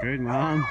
Good mom.